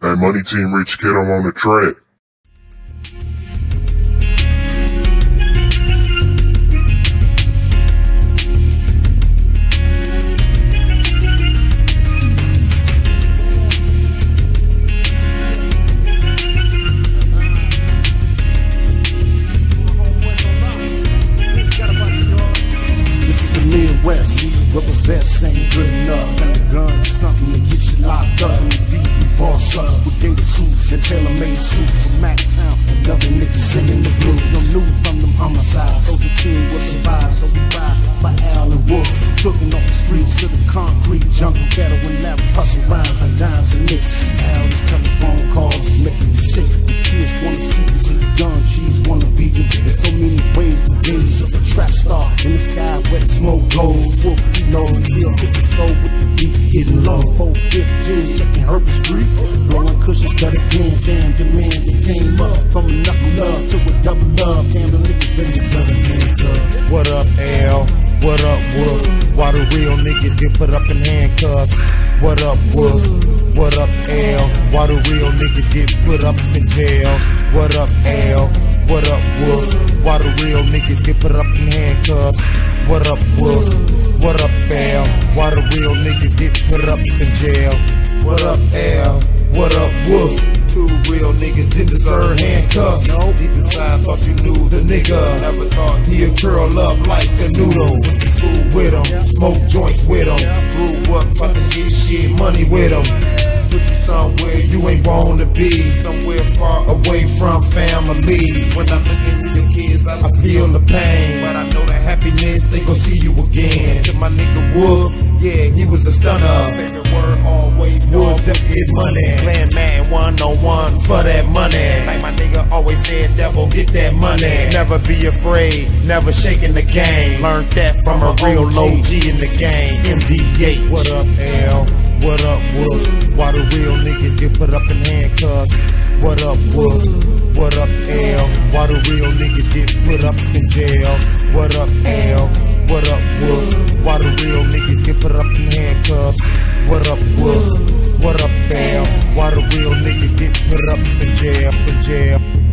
Hey, Money Team Rich Kid, I'm on the track. This is the Midwest, best ain't good enough. And the gun something to get you locked up. Deep, suits and tailor-made suit from Mactown. And other niggas singing the blues. No news from them homicides. So the team will survive, so we ride by Al and Wolf. Cooking off the streets to the concrete jungle. Ghetto and Larry hustle rhymes like dimes and nicks. Al's telephone calls is making me sick. The kids wanna see see gun cheese, wanna be you. There's so many ways to days of a trap star in the sky where the smoke goes. Wolf, you know, he'll hit the slow with the beat, hitting low. 415, second Herbert Street. Blowing cushions, better pins and demands that came up from a knuckle love to a double love. Damn, the niggas been deserving. What up, L? What up, Wolf? Why the real niggas get put up in handcuffs? What up, Wolf? What up, L? Why the real niggas get put up in jail? What up, L? What up, Wolf? Why the real niggas get put up in handcuffs? What up, Wolf? What up, L? Why the real niggas get put up in jail? What up, L? The nigga. Never thought he'd curl up like a noodle. School with him, smoke joints with him. Grew up get shit money with him. Put you somewhere you ain't to be. Somewhere far away from family. When I look into the kids, I, I feel the pain. But I know the happiness, they gon' see you again. To my nigga Wolf, yeah, he was a stunner. Always was to get money. Landman 101 for that money. Like my nigga always said, devil, get that money. Never be afraid, never shaking the game. Learned that from a real low G in the game. MD8. What up, L? What up, Wolf? Why the real niggas get put up in handcuffs? What up, Wolf? What up, L? Why the real niggas get put up in jail? What up, L? What up, Wolf? Why the real niggas get put up in handcuffs? What up, Wolf? What up, Bam? Why the real niggas get put up in jail, in jail?